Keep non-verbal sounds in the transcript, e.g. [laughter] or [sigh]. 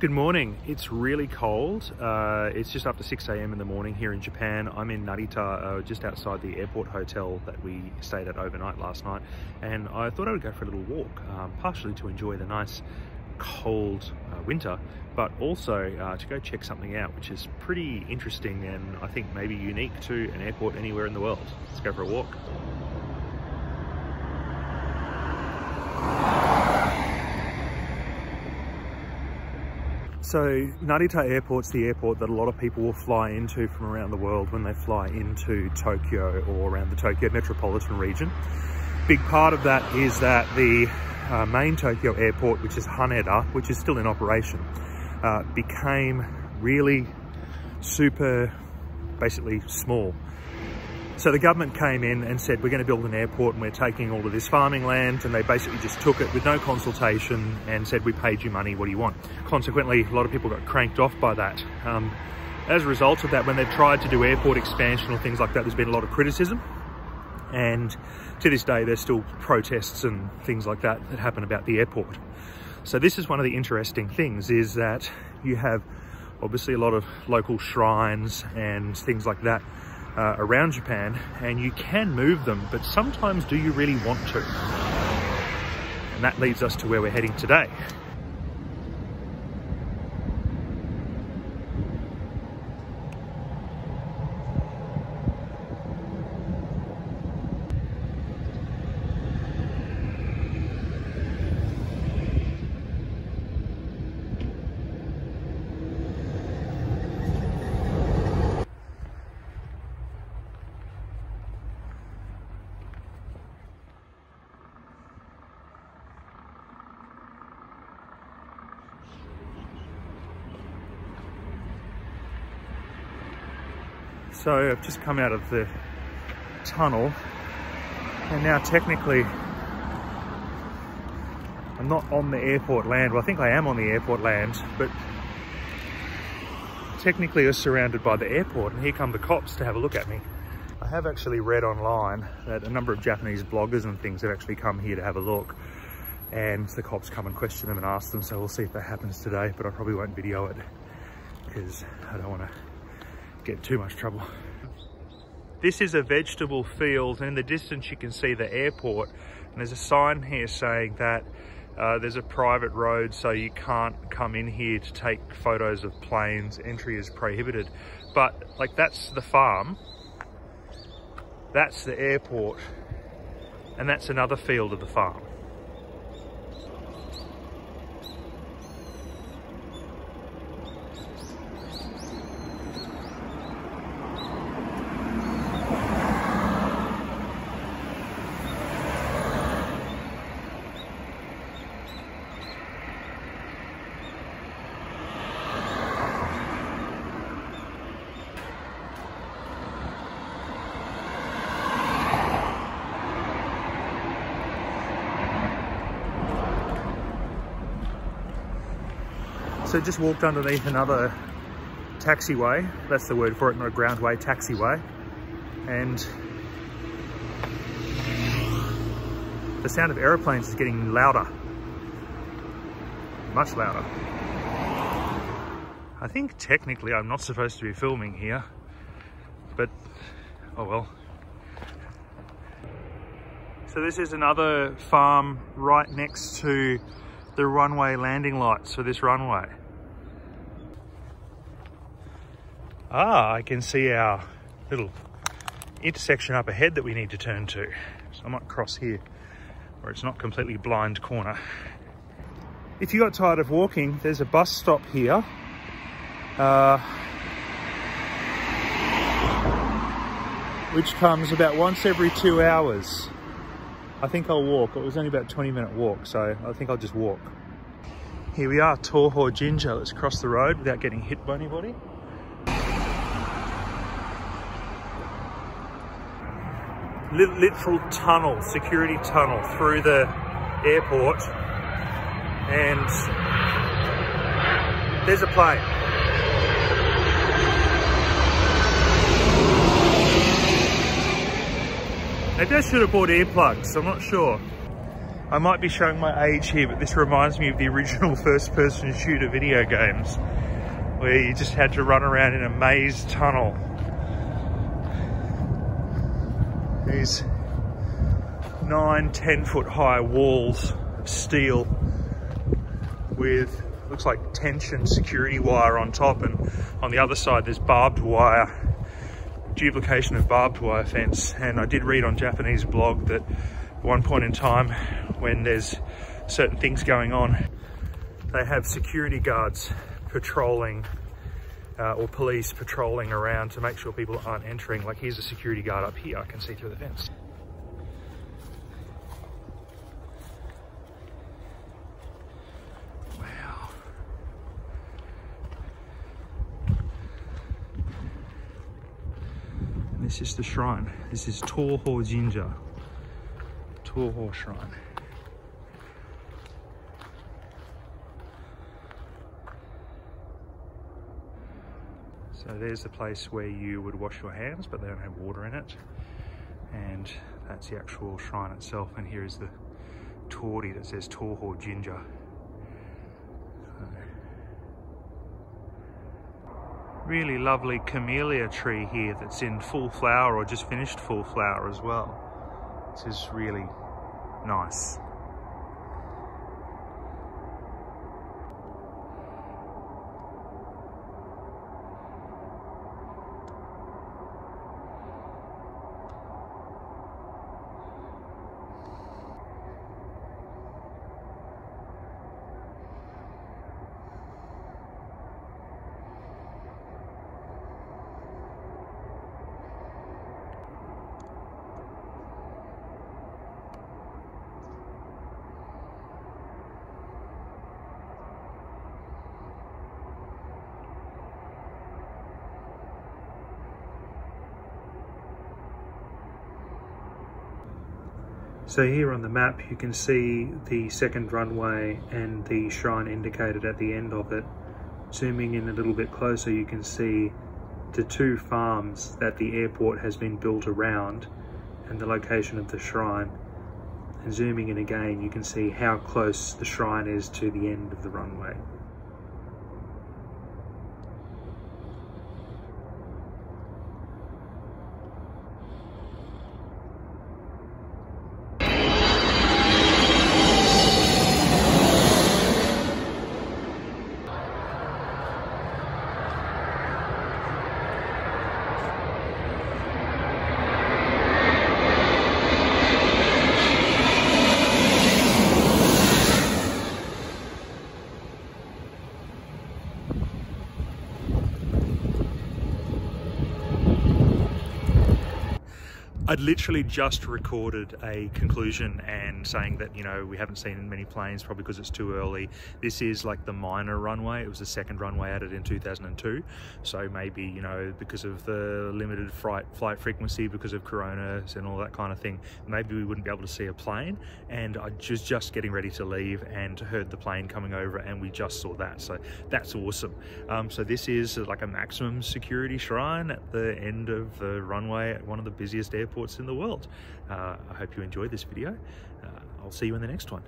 Good morning. It's really cold. Uh, it's just after 6 a.m. in the morning here in Japan. I'm in Narita, uh, just outside the airport hotel that we stayed at overnight last night. And I thought I would go for a little walk, um, partially to enjoy the nice cold uh, winter, but also uh, to go check something out, which is pretty interesting and I think maybe unique to an airport anywhere in the world. Let's go for a walk. So Narita Airport's the airport that a lot of people will fly into from around the world when they fly into Tokyo or around the Tokyo metropolitan region. Big part of that is that the uh, main Tokyo airport, which is Haneda, which is still in operation, uh, became really super, basically small. So the government came in and said, we're going to build an airport and we're taking all of this farming land. And they basically just took it with no consultation and said, we paid you money, what do you want? Consequently, a lot of people got cranked off by that. Um, as a result of that, when they've tried to do airport expansion or things like that, there's been a lot of criticism. And to this day, there's still protests and things like that that happen about the airport. So this is one of the interesting things is that you have obviously a lot of local shrines and things like that uh, around Japan and you can move them, but sometimes do you really want to? And that leads us to where we're heading today. So I've just come out of the tunnel and now technically I'm not on the airport land. Well, I think I am on the airport land, but technically are surrounded by the airport and here come the cops to have a look at me. I have actually read online that a number of Japanese bloggers and things have actually come here to have a look and the cops come and question them and ask them so we'll see if that happens today but I probably won't video it because I don't want to get too much trouble. This is a vegetable field and in the distance you can see the airport and there's a sign here saying that uh, there's a private road so you can't come in here to take photos of planes, entry is prohibited. But like that's the farm, that's the airport and that's another field of the farm. So just walked underneath another taxiway. That's the word for it, not a groundway, taxiway. And the sound of aeroplanes is getting louder. Much louder. I think technically I'm not supposed to be filming here, but oh well. So this is another farm right next to the runway landing lights for this runway. Ah, I can see our little intersection up ahead that we need to turn to. So I might cross here where it's not completely blind corner. If you got tired of walking, there's a bus stop here. Uh, which comes about once every two hours. I think I'll walk. It was only about 20 minute walk, so I think I'll just walk. Here we are, Toho Jinja. Let's cross the road without getting hit by anybody. Literal tunnel, security tunnel through the airport and there's a plane. Maybe I should have bought earplugs, I'm not sure. I might be showing my age here, but this reminds me of the original [laughs] first-person shooter video games, where you just had to run around in a maze tunnel. These nine, 10 foot high walls of steel with looks like tension security wire on top and on the other side there's barbed wire duplication of barbed wire fence. And I did read on Japanese blog that at one point in time when there's certain things going on they have security guards patrolling uh, or police patrolling around to make sure people aren't entering like here's a security guard up here I can see through the fence This is the shrine. This is Toho Jinja. Toho Shrine. So there's the place where you would wash your hands, but they don't have water in it. And that's the actual shrine itself. And here is the Torii that says Toho Jinja. really lovely camellia tree here that's in full flower or just finished full flower as well. This is really nice. So here on the map you can see the second runway and the shrine indicated at the end of it. Zooming in a little bit closer you can see the two farms that the airport has been built around and the location of the shrine. And zooming in again you can see how close the shrine is to the end of the runway. I'd literally just recorded a conclusion and saying that, you know, we haven't seen many planes probably because it's too early. This is like the minor runway. It was the second runway added in 2002. So maybe, you know, because of the limited flight, flight frequency, because of coronas and all that kind of thing, maybe we wouldn't be able to see a plane. And I was just getting ready to leave and heard the plane coming over and we just saw that. So that's awesome. Um, so this is like a maximum security shrine at the end of the runway at one of the busiest airports in the world. Uh, I hope you enjoyed this video. Uh, I'll see you in the next one.